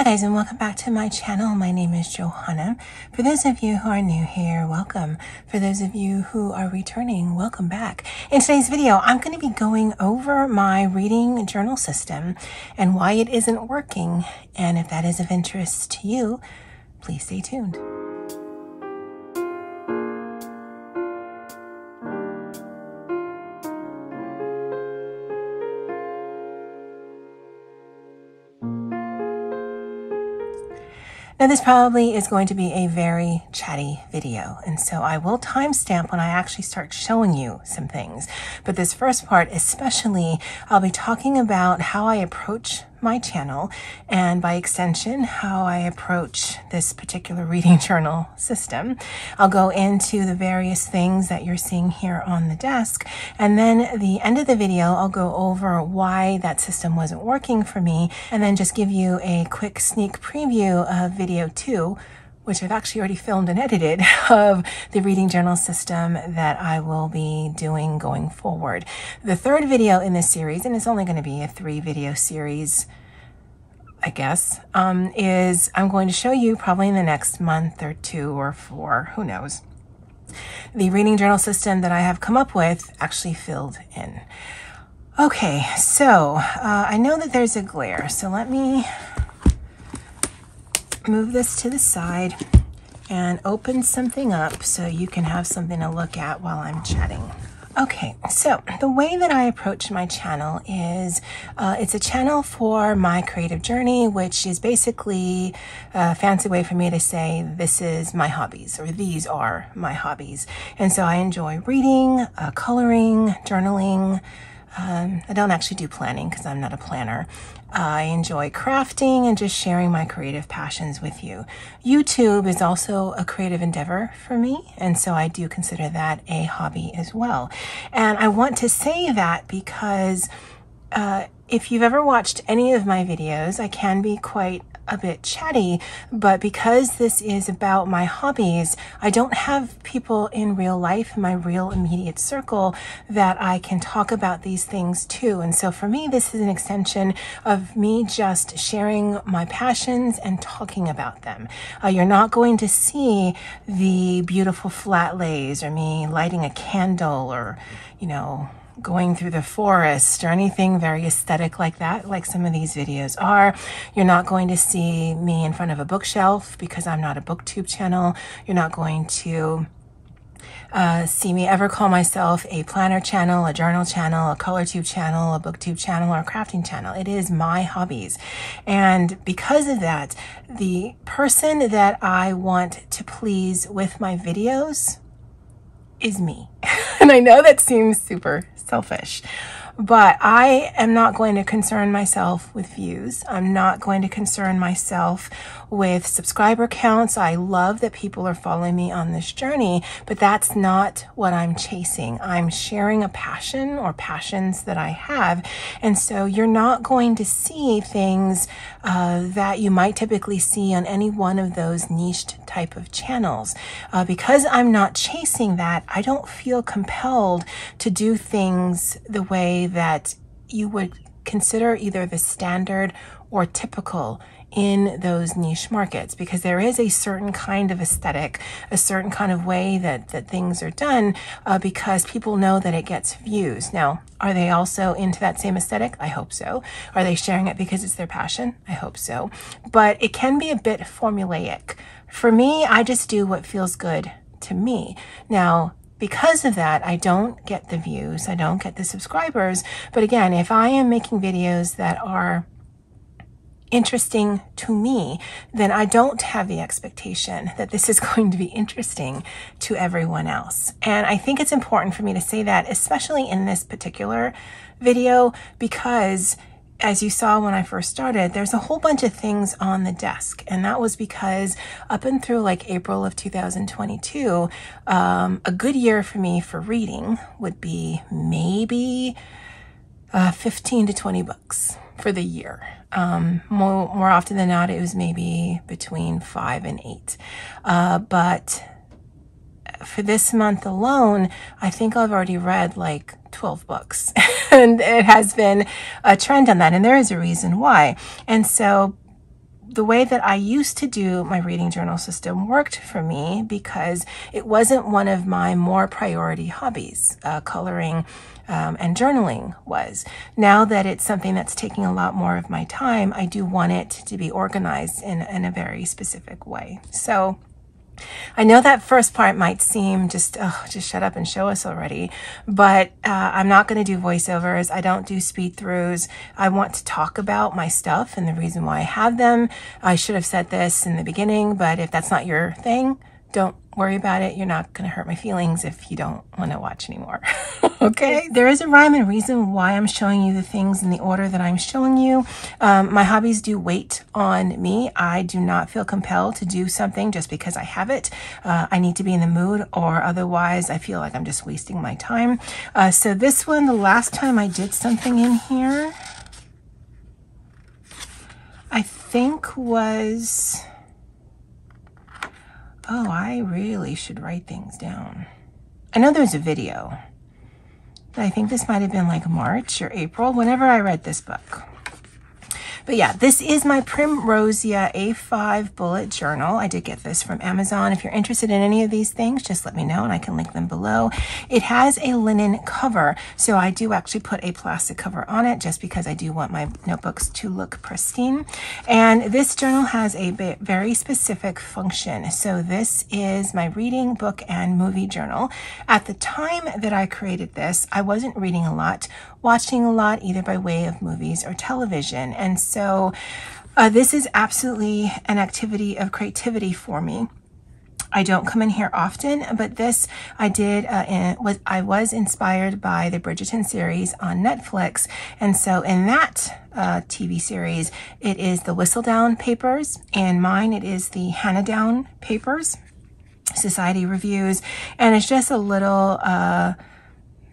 Hi guys and welcome back to my channel. My name is Johanna. For those of you who are new here, welcome. For those of you who are returning, welcome back. In today's video, I'm going to be going over my reading journal system and why it isn't working. And if that is of interest to you, please stay tuned. Now this probably is going to be a very chatty video, and so I will timestamp when I actually start showing you some things. But this first part especially, I'll be talking about how I approach my channel and by extension how I approach this particular reading journal system. I'll go into the various things that you're seeing here on the desk and then the end of the video I'll go over why that system wasn't working for me and then just give you a quick sneak preview of video two which I've actually already filmed and edited of the reading journal system that I will be doing going forward. The third video in this series, and it's only going to be a three video series, I guess, um, is I'm going to show you probably in the next month or two or four, who knows, the reading journal system that I have come up with actually filled in. Okay, so uh, I know that there's a glare, so let me move this to the side and open something up so you can have something to look at while I'm chatting. Okay, so the way that I approach my channel is uh, it's a channel for my creative journey, which is basically a fancy way for me to say this is my hobbies or these are my hobbies. And so I enjoy reading, uh, coloring, journaling, um, I don't actually do planning because I'm not a planner. I enjoy crafting and just sharing my creative passions with you. YouTube is also a creative endeavor for me, and so I do consider that a hobby as well. And I want to say that because uh, if you've ever watched any of my videos, I can be quite a bit chatty, but because this is about my hobbies, I don't have people in real life, in my real immediate circle, that I can talk about these things to. And so for me, this is an extension of me just sharing my passions and talking about them. Uh, you're not going to see the beautiful flat lays or me lighting a candle or, you know, going through the forest or anything very aesthetic like that, like some of these videos are. You're not going to see me in front of a bookshelf because I'm not a booktube channel. You're not going to uh, see me ever call myself a planner channel, a journal channel, a color tube channel, a booktube channel, or a crafting channel. It is my hobbies. And because of that, the person that I want to please with my videos is me. and I know that seems super selfish, but I am not going to concern myself with views. I'm not going to concern myself with subscriber counts. I love that people are following me on this journey, but that's not what I'm chasing. I'm sharing a passion or passions that I have. And so you're not going to see things uh, that you might typically see on any one of those niched type of channels. Uh, because I'm not chasing that, I don't feel compelled to do things the way that you would consider either the standard or typical in those niche markets because there is a certain kind of aesthetic, a certain kind of way that, that things are done uh, because people know that it gets views. Now, are they also into that same aesthetic? I hope so. Are they sharing it because it's their passion? I hope so. But it can be a bit formulaic. For me, I just do what feels good to me. Now, because of that, I don't get the views, I don't get the subscribers. But again, if I am making videos that are interesting to me, then I don't have the expectation that this is going to be interesting to everyone else. And I think it's important for me to say that, especially in this particular video, because as you saw when I first started, there's a whole bunch of things on the desk. And that was because up and through like April of 2022, um, a good year for me for reading would be maybe uh, 15 to 20 books for the year. Um, more, more often than not, it was maybe between five and eight. Uh, but for this month alone, I think I've already read like 12 books and it has been a trend on that. And there is a reason why. And so the way that I used to do my reading journal system worked for me because it wasn't one of my more priority hobbies. Uh, coloring um, and journaling was. Now that it's something that's taking a lot more of my time, I do want it to be organized in, in a very specific way. So I know that first part might seem just, oh, just shut up and show us already, but uh, I'm not going to do voiceovers. I don't do speed throughs. I want to talk about my stuff and the reason why I have them. I should have said this in the beginning, but if that's not your thing, don't worry about it. You're not going to hurt my feelings if you don't want to watch anymore. okay. There is a rhyme and reason why I'm showing you the things in the order that I'm showing you. Um, my hobbies do wait on me. I do not feel compelled to do something just because I have it. Uh, I need to be in the mood or otherwise I feel like I'm just wasting my time. Uh, so this one, the last time I did something in here, I think was oh, I really should write things down. I know there's a video. I think this might have been like March or April, whenever I read this book. But yeah, this is my Primrosia A5 bullet journal. I did get this from Amazon. If you're interested in any of these things, just let me know and I can link them below. It has a linen cover, so I do actually put a plastic cover on it just because I do want my notebooks to look pristine. And this journal has a very specific function. So this is my reading, book, and movie journal. At the time that I created this, I wasn't reading a lot, watching a lot, either by way of movies or television. And so uh, this is absolutely an activity of creativity for me. I don't come in here often, but this I did, uh, in, was, I was inspired by the Bridgerton series on Netflix. And so in that uh, TV series, it is the Whistledown Papers, and mine, it is the Hannahdown Papers, Society Reviews. And it's just a little uh,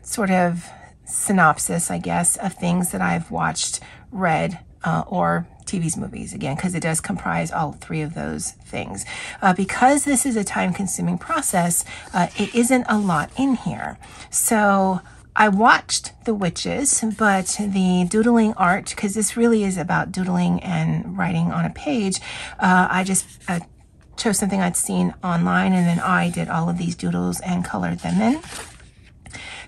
sort of synopsis, I guess, of things that I've watched, read, uh, or TV's movies again, because it does comprise all three of those things. Uh, because this is a time consuming process, uh, it isn't a lot in here. So I watched The Witches, but the doodling art, because this really is about doodling and writing on a page, uh, I just uh, chose something I'd seen online and then I did all of these doodles and colored them in.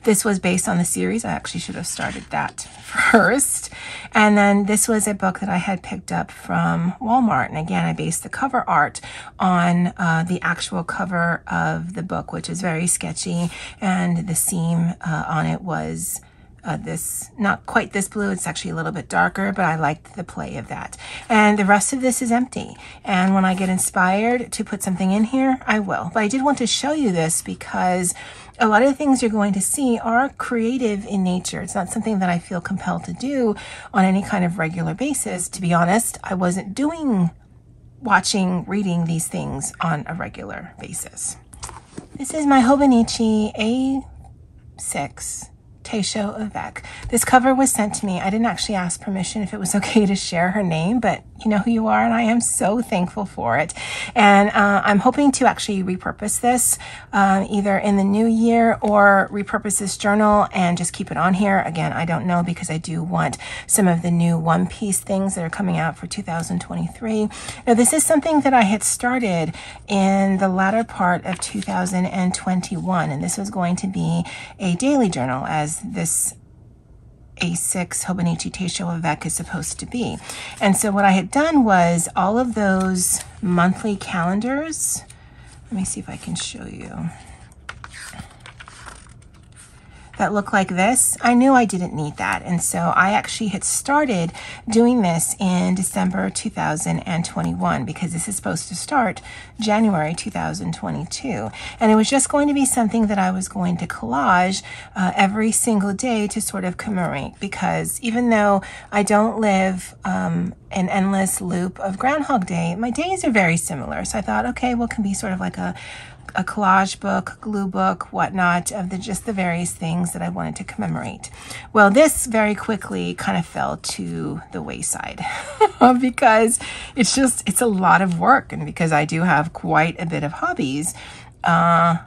This was based on the series. I actually should have started that first. And then this was a book that I had picked up from Walmart. And again, I based the cover art on uh, the actual cover of the book, which is very sketchy. And the seam uh, on it was uh, this, not quite this blue, it's actually a little bit darker, but I liked the play of that. And the rest of this is empty. And when I get inspired to put something in here, I will. But I did want to show you this because a lot of the things you're going to see are creative in nature. It's not something that I feel compelled to do on any kind of regular basis. To be honest, I wasn't doing watching, reading these things on a regular basis. This is my Hobonichi A6 Techo Avec. This cover was sent to me. I didn't actually ask permission if it was okay to share her name, but you know who you are, and I am so thankful for it. And uh, I'm hoping to actually repurpose this uh, either in the new year or repurpose this journal and just keep it on here. Again, I don't know because I do want some of the new One Piece things that are coming out for 2023. Now, this is something that I had started in the latter part of 2021, and this was going to be a daily journal as this a6 Hobonichi Techo Avec is supposed to be. And so what I had done was all of those monthly calendars, let me see if I can show you that look like this, I knew I didn't need that. And so I actually had started doing this in December 2021 because this is supposed to start January 2022. And it was just going to be something that I was going to collage uh, every single day to sort of commemorate because even though I don't live um, an endless loop of Groundhog Day, my days are very similar. So I thought, okay, well, can be sort of like a a collage book, glue book, whatnot, of the just the various things that I wanted to commemorate. Well, this very quickly kind of fell to the wayside because it's just, it's a lot of work. And because I do have quite a bit of hobbies, uh,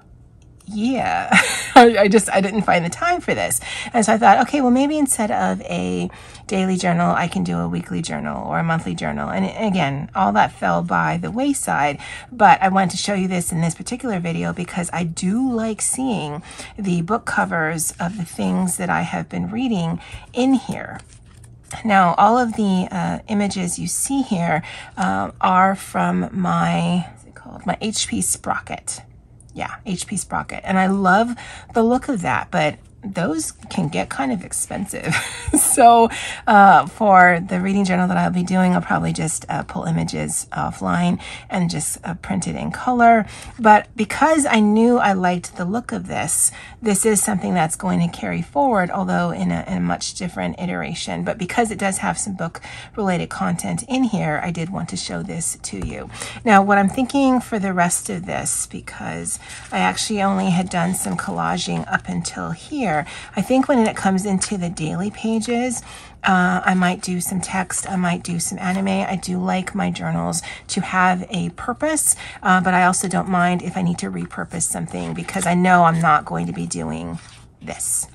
yeah, I just, I didn't find the time for this. And so I thought, okay, well, maybe instead of a daily journal, I can do a weekly journal or a monthly journal. And again, all that fell by the wayside. But I wanted to show you this in this particular video because I do like seeing the book covers of the things that I have been reading in here. Now, all of the uh, images you see here uh, are from my, what's it called? My HP Sprocket yeah, HP Sprocket. And I love the look of that, but those can get kind of expensive. so uh, for the reading journal that I'll be doing, I'll probably just uh, pull images offline and just uh, print it in color. But because I knew I liked the look of this, this is something that's going to carry forward, although in a, in a much different iteration. But because it does have some book related content in here, I did want to show this to you. Now, what I'm thinking for the rest of this, because I actually only had done some collaging up until here, I think when it comes into the daily pages, uh, I might do some text, I might do some anime. I do like my journals to have a purpose, uh, but I also don't mind if I need to repurpose something because I know I'm not going to be doing this.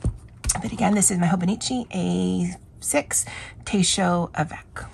But again, this is my Hobonichi A6 Techo Avec.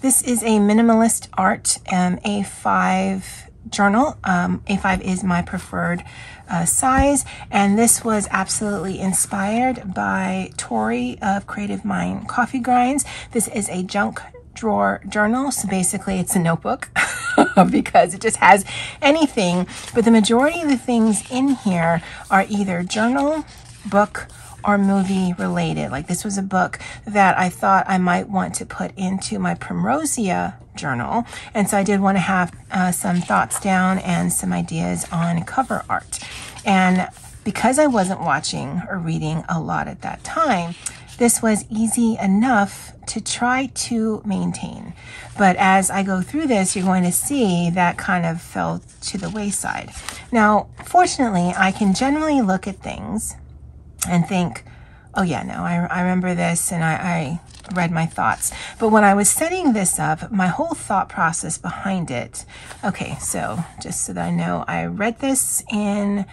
This is a minimalist art um, A5 journal. Um, A5 is my preferred uh, size, and this was absolutely inspired by Tori of Creative Mind Coffee Grinds. This is a junk drawer journal, so basically it's a notebook because it just has anything, but the majority of the things in here are either journal, book, or movie related. Like this was a book that I thought I might want to put into my Primrosia journal. And so I did want to have uh, some thoughts down and some ideas on cover art. And because I wasn't watching or reading a lot at that time, this was easy enough to try to maintain. But as I go through this, you're going to see that kind of fell to the wayside. Now, fortunately, I can generally look at things and think, oh yeah, no, I, I remember this and I, I read my thoughts. But when I was setting this up, my whole thought process behind it, okay, so just so that I know, I read this in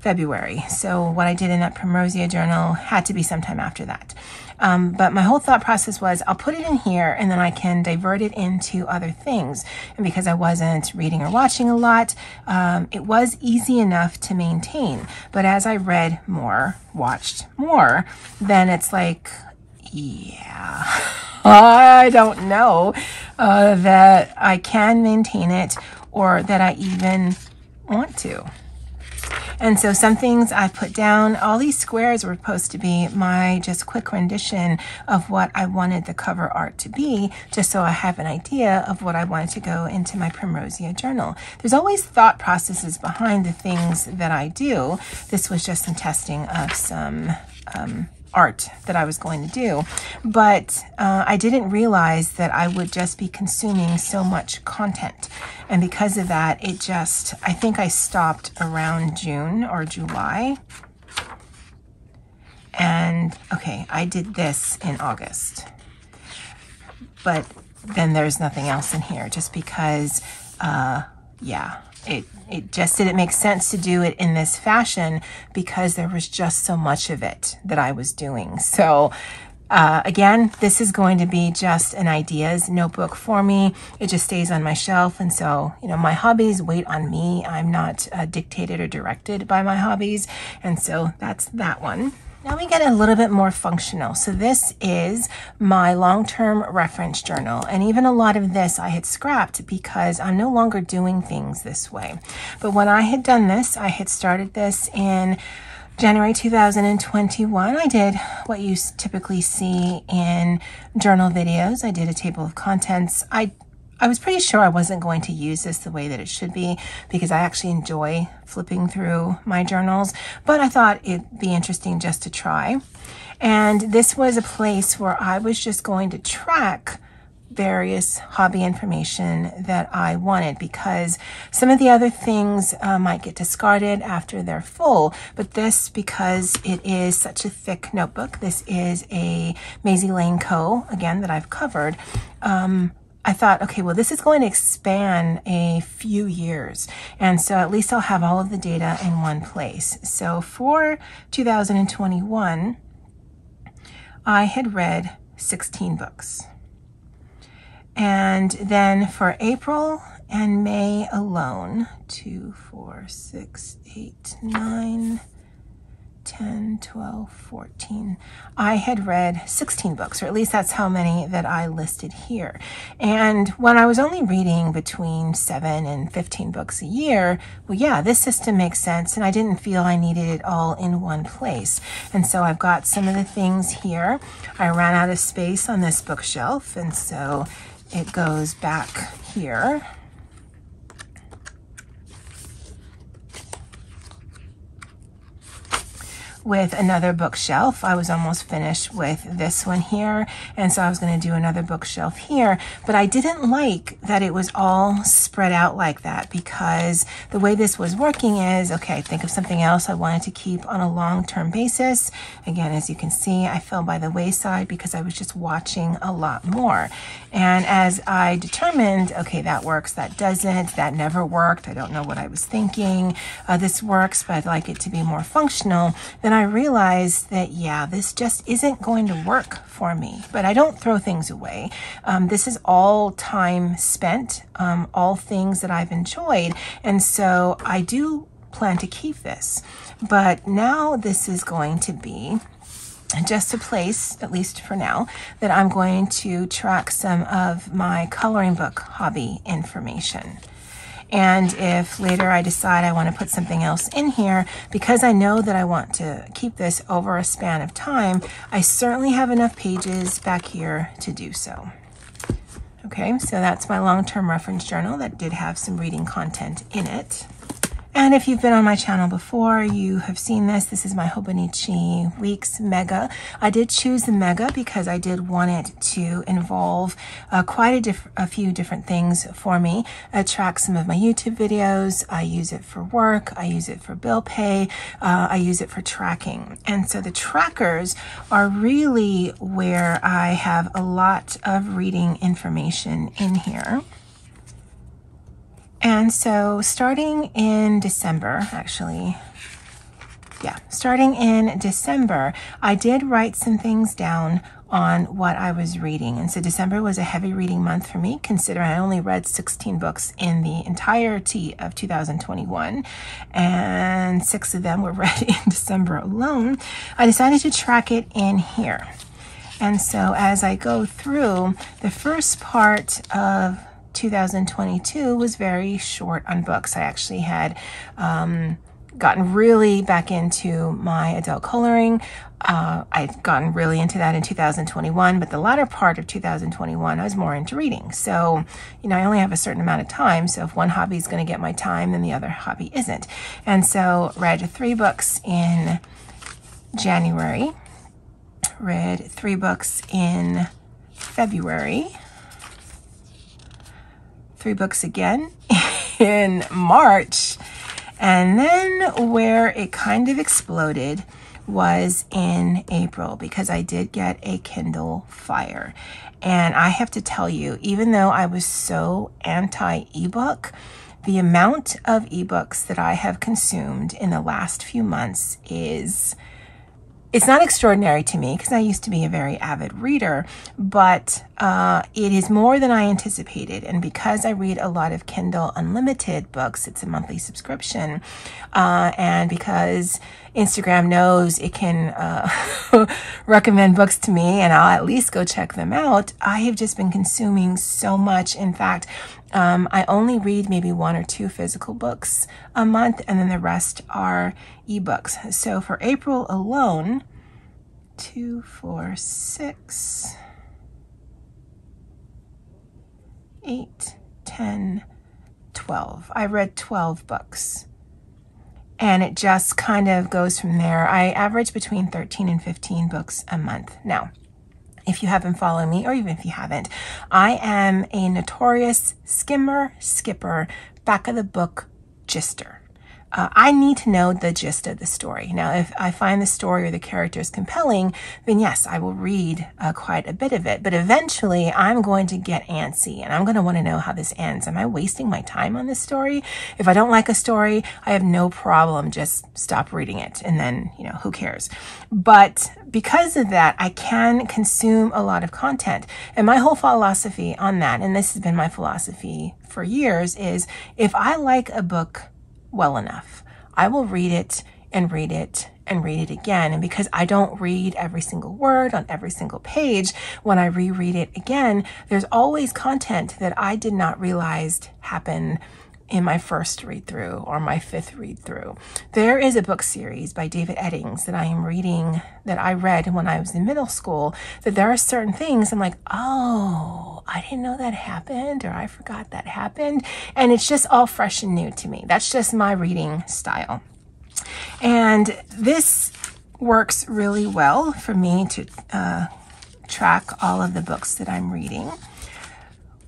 February. So what I did in that Primrosia journal had to be sometime after that. Um, but my whole thought process was I'll put it in here and then I can divert it into other things. And because I wasn't reading or watching a lot, um, it was easy enough to maintain. But as I read more, watched more, then it's like, yeah, I don't know uh, that I can maintain it or that I even want to. And so some things I put down, all these squares were supposed to be my just quick rendition of what I wanted the cover art to be, just so I have an idea of what I wanted to go into my Primrosia journal. There's always thought processes behind the things that I do. This was just some testing of some um, art that I was going to do. But uh, I didn't realize that I would just be consuming so much content. And because of that, it just, I think I stopped around June or July. And okay, I did this in August. But then there's nothing else in here just because, uh, yeah, it it just didn't make sense to do it in this fashion because there was just so much of it that I was doing. So uh, again, this is going to be just an ideas notebook for me. It just stays on my shelf. And so, you know, my hobbies wait on me. I'm not uh, dictated or directed by my hobbies. And so that's that one. Now we get a little bit more functional. So this is my long-term reference journal. And even a lot of this I had scrapped because I'm no longer doing things this way. But when I had done this, I had started this in January 2021, I did what you typically see in journal videos. I did a table of contents. I I was pretty sure I wasn't going to use this the way that it should be because I actually enjoy flipping through my journals, but I thought it'd be interesting just to try. And this was a place where I was just going to track various hobby information that I wanted because some of the other things uh, might get discarded after they're full, but this, because it is such a thick notebook, this is a Maisie Lane Co., again, that I've covered, um, I thought, okay, well, this is going to expand a few years. And so at least I'll have all of the data in one place. So for 2021, I had read 16 books. And then for April and May alone, two, four, six, eight, nine, 10, 12, 14. I had read 16 books, or at least that's how many that I listed here. And when I was only reading between 7 and 15 books a year, well, yeah, this system makes sense, and I didn't feel I needed it all in one place. And so I've got some of the things here. I ran out of space on this bookshelf, and so it goes back here. With another bookshelf. I was almost finished with this one here, and so I was going to do another bookshelf here, but I didn't like that it was all spread out like that because the way this was working is, okay, think of something else I wanted to keep on a long-term basis. Again, as you can see, I fell by the wayside because I was just watching a lot more. And as I determined, okay, that works, that doesn't, that never worked, I don't know what I was thinking, uh, this works, but I'd like it to be more functional, then then I realized that, yeah, this just isn't going to work for me. But I don't throw things away. Um, this is all time spent, um, all things that I've enjoyed. And so I do plan to keep this. But now this is going to be just a place, at least for now, that I'm going to track some of my coloring book hobby information. And if later I decide I want to put something else in here, because I know that I want to keep this over a span of time, I certainly have enough pages back here to do so. Okay, so that's my long-term reference journal that did have some reading content in it. And if you've been on my channel before, you have seen this. This is my Hobonichi Weeks Mega. I did choose the Mega because I did want it to involve uh, quite a, a, few different things for me. I track some of my YouTube videos. I use it for work. I use it for bill pay. Uh, I use it for tracking. And so the trackers are really where I have a lot of reading information in here. And so starting in December, actually, yeah, starting in December, I did write some things down on what I was reading. And so December was a heavy reading month for me, considering I only read 16 books in the entirety of 2021, and six of them were read in December alone. I decided to track it in here. And so as I go through, the first part of 2022 was very short on books. I actually had um, gotten really back into my adult coloring. Uh, I'd gotten really into that in 2021, but the latter part of 2021, I was more into reading. So, you know, I only have a certain amount of time. So if one hobby is going to get my time, then the other hobby isn't. And so read three books in January, read three books in February, three books again in March. And then where it kind of exploded was in April because I did get a Kindle Fire. And I have to tell you, even though I was so anti ebook, the amount of ebooks that I have consumed in the last few months is it's not extraordinary to me because I used to be a very avid reader, but uh, it is more than I anticipated. And because I read a lot of Kindle Unlimited books, it's a monthly subscription, uh, and because Instagram knows it can uh, recommend books to me and I'll at least go check them out, I have just been consuming so much. In fact, um, I only read maybe one or two physical books a month, and then the rest are ebooks. So for April alone, two, four, six, eight, ten, twelve. I read 12 books. And it just kind of goes from there. I average between 13 and 15 books a month. Now, if you haven't followed me, or even if you haven't, I am a notorious skimmer, skipper, back of the book gister. Uh, I need to know the gist of the story. Now, if I find the story or the characters compelling, then yes, I will read uh, quite a bit of it. But eventually, I'm going to get antsy and I'm going to want to know how this ends. Am I wasting my time on this story? If I don't like a story, I have no problem just stop reading it and then, you know, who cares? But because of that, I can consume a lot of content. And my whole philosophy on that, and this has been my philosophy for years, is if I like a book well enough, I will read it and read it and read it again. And because I don't read every single word on every single page, when I reread it again, there's always content that I did not realize happened in my first read through or my fifth read through. There is a book series by David Eddings that I am reading that I read when I was in middle school that there are certain things I'm like, oh, I didn't know that happened or I forgot that happened. And it's just all fresh and new to me. That's just my reading style. And this works really well for me to uh, track all of the books that I'm reading.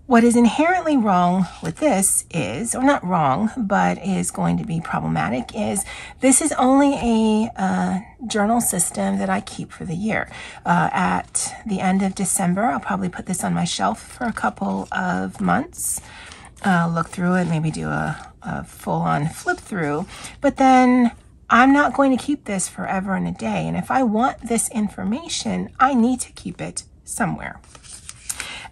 What is inherently wrong with this is, or not wrong, but is going to be problematic, is this is only a uh, journal system that I keep for the year. Uh, at the end of December, I'll probably put this on my shelf for a couple of months. Uh, look through it, maybe do a, a full on flip through, but then I'm not going to keep this forever and a day. And if I want this information, I need to keep it somewhere.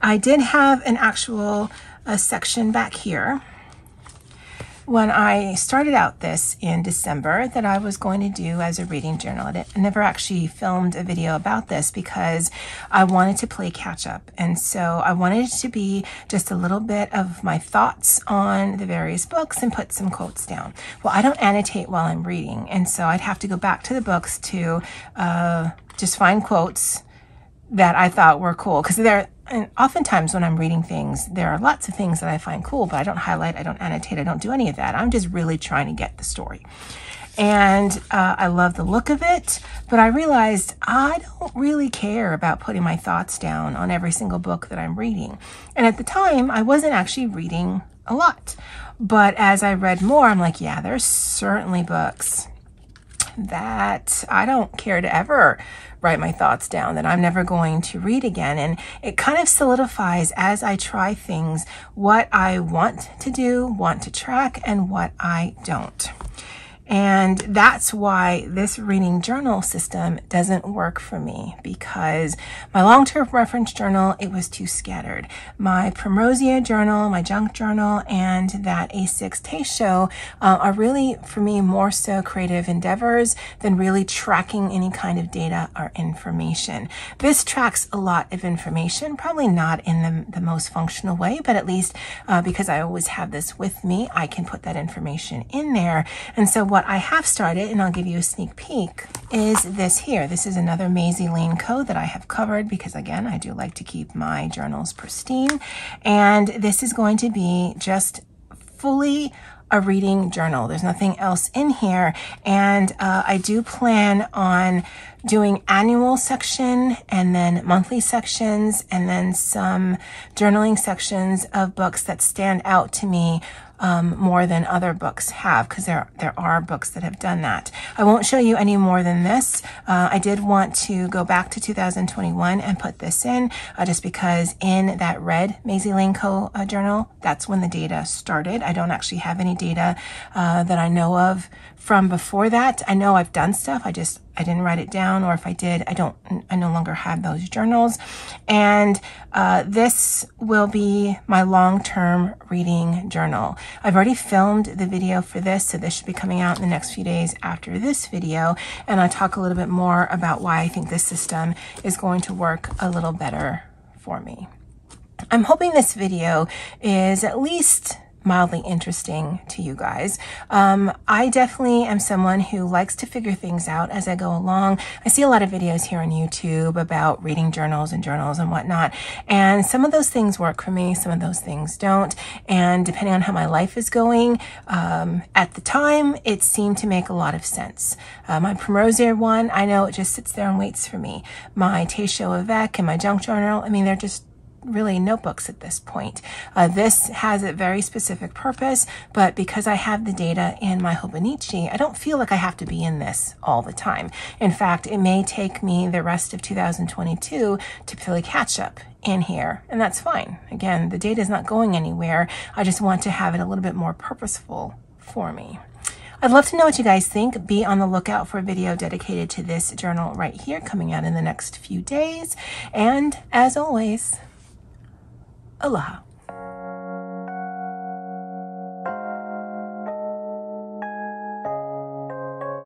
I did have an actual uh, section back here when I started out this in December that I was going to do as a reading journal. I never actually filmed a video about this because I wanted to play catch up. And so I wanted it to be just a little bit of my thoughts on the various books and put some quotes down. Well, I don't annotate while I'm reading. And so I'd have to go back to the books to uh, just find quotes that I thought were cool because there and oftentimes when I'm reading things, there are lots of things that I find cool, but I don't highlight, I don't annotate, I don't do any of that. I'm just really trying to get the story. And uh, I love the look of it, but I realized I don't really care about putting my thoughts down on every single book that I'm reading. And at the time, I wasn't actually reading a lot. But as I read more, I'm like, yeah, there's certainly books that I don't care to ever write my thoughts down that I'm never going to read again. And it kind of solidifies as I try things what I want to do, want to track, and what I don't. And that's why this reading journal system doesn't work for me because my long-term reference journal, it was too scattered. My Primrosia journal, my junk journal, and that A6 Techo uh, are really, for me, more so creative endeavors than really tracking any kind of data or information. This tracks a lot of information, probably not in the, the most functional way, but at least uh, because I always have this with me, I can put that information in there. And so what what I have started, and I'll give you a sneak peek, is this here. This is another Maisie Lane Co. that I have covered because again, I do like to keep my journals pristine. And this is going to be just fully a reading journal. There's nothing else in here. And uh, I do plan on doing annual section and then monthly sections and then some journaling sections of books that stand out to me um, more than other books have because there there are books that have done that. I won't show you any more than this. Uh, I did want to go back to 2021 and put this in uh, just because in that red Maisie Lane Co. Uh, journal, that's when the data started. I don't actually have any data uh, that I know of from before that. I know I've done stuff. I just I didn't write it down, or if I did, I don't, I no longer have those journals. And uh, this will be my long-term reading journal. I've already filmed the video for this, so this should be coming out in the next few days after this video. And I'll talk a little bit more about why I think this system is going to work a little better for me. I'm hoping this video is at least mildly interesting to you guys. Um, I definitely am someone who likes to figure things out as I go along. I see a lot of videos here on YouTube about reading journals and journals and whatnot. And some of those things work for me, some of those things don't. And depending on how my life is going, um, at the time, it seemed to make a lot of sense. Uh, my Primrosia one, I know it just sits there and waits for me. My Techo Avec and my junk journal, I mean, they're just really notebooks at this point. Uh, this has a very specific purpose, but because I have the data in my Hobonichi, I don't feel like I have to be in this all the time. In fact, it may take me the rest of 2022 to play catch up in here, and that's fine. Again, the data is not going anywhere. I just want to have it a little bit more purposeful for me. I'd love to know what you guys think. Be on the lookout for a video dedicated to this journal right here coming out in the next few days. And as always, aloha.